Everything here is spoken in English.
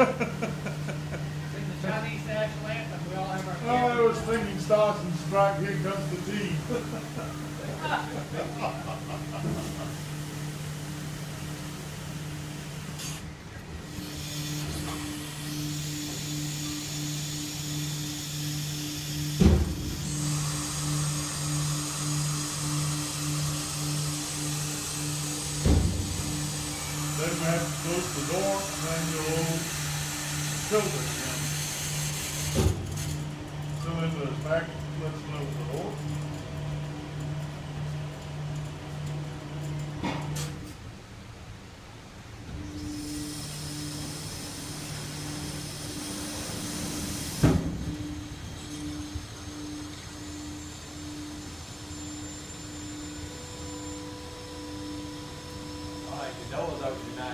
The Chinese national anthem, we all have our. Oh, I was thinking stars and strike, here comes the tea. Then we have to close the door, and then you'll tilt it again. Cylinder is back, let's close the door. All right, the door's open now here.